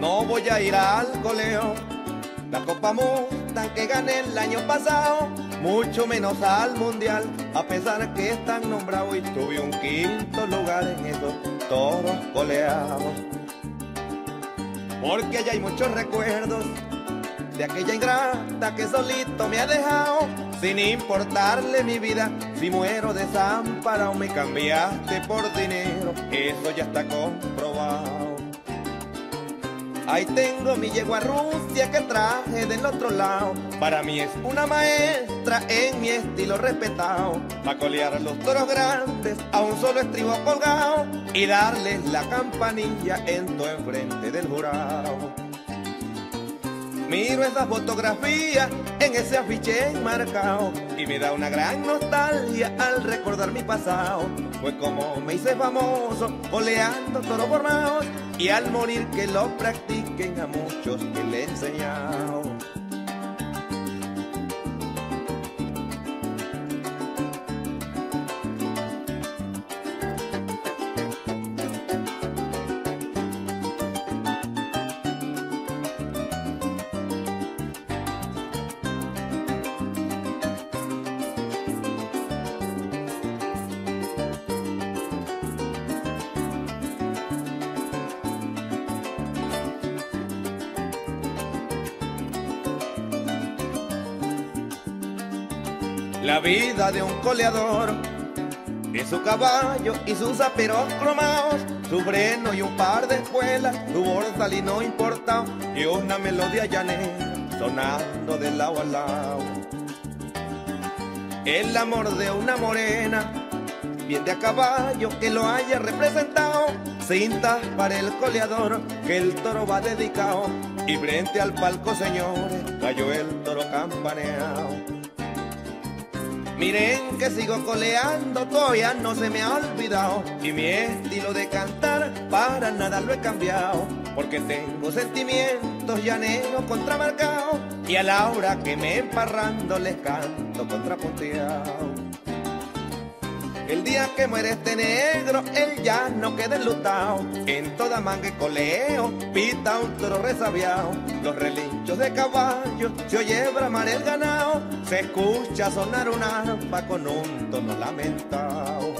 no voy a ir al coleo. La Copa Mustang que gané el año pasado, mucho menos al Mundial, a pesar que están nombrados y tuve un quinto lugar en esos todos coleados. Porque ya hay muchos recuerdos de aquella ingrata que solito me ha dejado, sin importarle mi vida, si muero desamparado me cambiaste por dinero, eso ya está comprobado. Ahí tengo mi yegua Rusia que traje del otro lado. Para mí es una maestra en mi estilo respetado. Pa' colear a los toros grandes a un solo estribo colgado y darles la campanilla en tu enfrente del jurado. Miro esas fotografías en ese afiche enmarcado y me da una gran nostalgia al recordar mi pasado. Fue como me hice famoso, oleando toros borrados y al morir que lo practiquen a muchos que le he enseñado. La vida de un coleador es su caballo y sus aperos cromados, su freno y un par de espuelas, su borsalino importado y una melodía llanera sonando de lado a lado. El amor de una morena, bien de a caballo que lo haya representado, cintas para el coleador que el toro va dedicado y frente al palco señores cayó el toro campaneado. Miren que sigo coleando, todavía no se me ha olvidado. Y mi estilo de cantar para nada lo he cambiado. Porque tengo sentimientos llaneros contramarcados. Y a la hora que me emparrando les canto contrapunteado. El día que muere este negro, él ya no queda enlutado. En toda manga y coleo, pita un toro resabiado. Los relinchos de caballo, se oye bramar el ganado. Se escucha sonar un arpa con un tono lamentado.